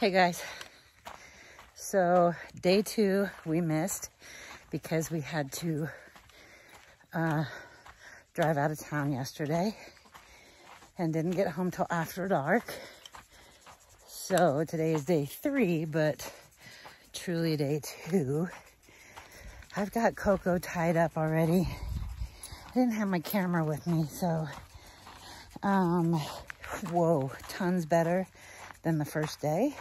Hey guys. So day two we missed because we had to uh, drive out of town yesterday and didn't get home till after dark. So today is day three, but truly day two. I've got Coco tied up already. I didn't have my camera with me, so um, whoa, tons better than the first day.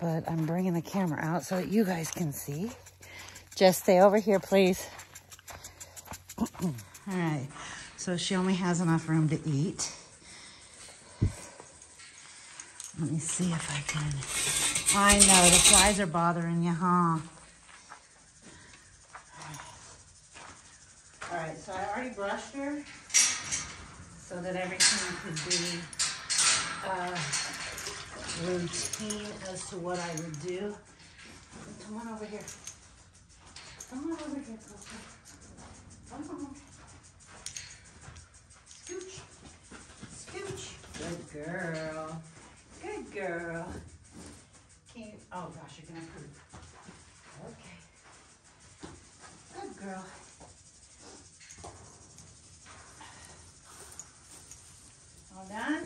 But I'm bringing the camera out so that you guys can see. Just stay over here, please. All right, so she only has enough room to eat. Let me see if I can. I know, the flies are bothering you, huh? All right, so I already brushed her so that everything could be routine as to what I would do. Come on over here. Come on over here, Coco. Come on. Scooch. Scooch. Good girl. Good girl. Can you, oh gosh, you're gonna poop. Okay. Good girl. All done?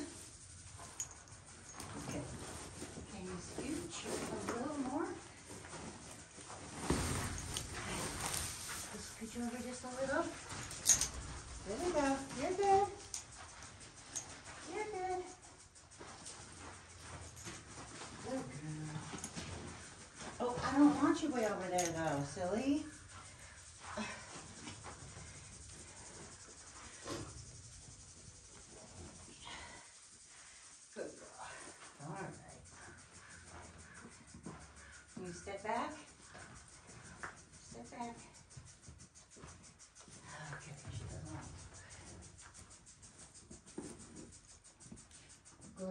Okay. Can you scooch a little more? Just scooch There we go. You're good. You're good. Good girl. Oh, I don't want you way over there though, silly. Step back? Step back. Okay, she doesn't want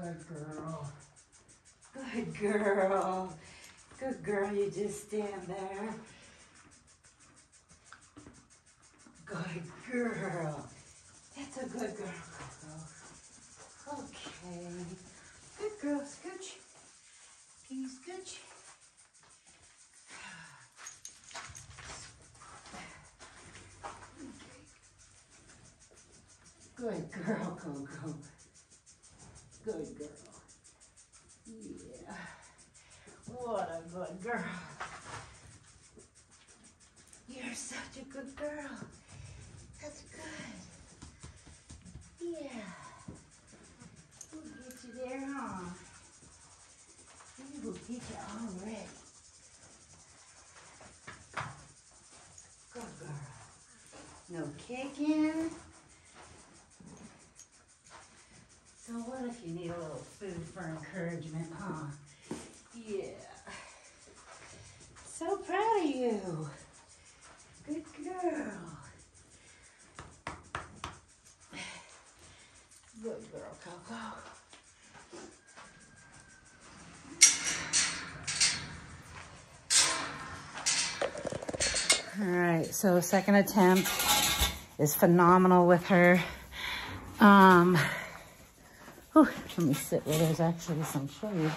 Good girl. Good girl. Good girl, you just stand there. Good girl. That's a good girl, Coco. Okay. Good girl, scooch. Can you scooch? Good girl, Coco. Good girl. Yeah. What a good girl. You're such a good girl. That's good. Yeah. We'll get you there, huh? We will get you all ready. Good girl. No kicking. So what if you need a little food for encouragement, huh? Yeah. So proud of you. Good girl. Good girl, Coco. All right, so second attempt is phenomenal with her. Um, whew, let me sit where there's actually some shade.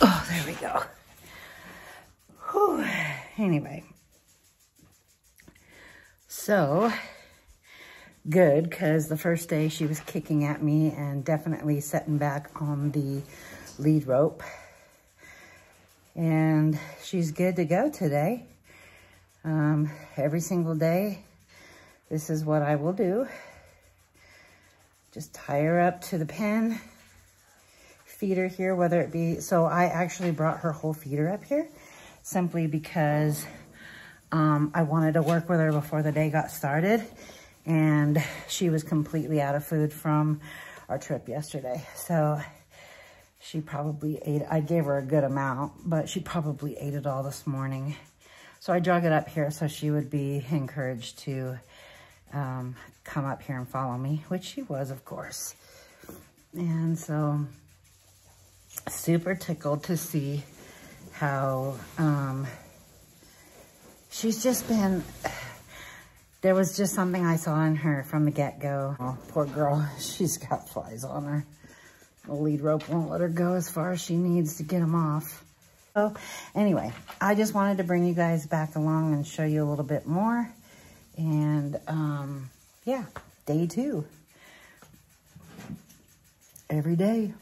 Oh, there we go. Whew. Anyway, so good because the first day she was kicking at me and definitely setting back on the lead rope. And she's good to go today. Um, every single day, this is what I will do. Just tie her up to the pen, feed her here, whether it be, so I actually brought her whole feeder up here simply because um, I wanted to work with her before the day got started and she was completely out of food from our trip yesterday. So she probably ate, I gave her a good amount, but she probably ate it all this morning. So I drug it up here so she would be encouraged to um, come up here and follow me, which she was, of course. And so super tickled to see how um, she's just been, there was just something I saw in her from the get-go. Oh, poor girl, she's got flies on her. The lead rope won't let her go as far as she needs to get them off. So anyway, I just wanted to bring you guys back along and show you a little bit more. And um, yeah, day two. Every day.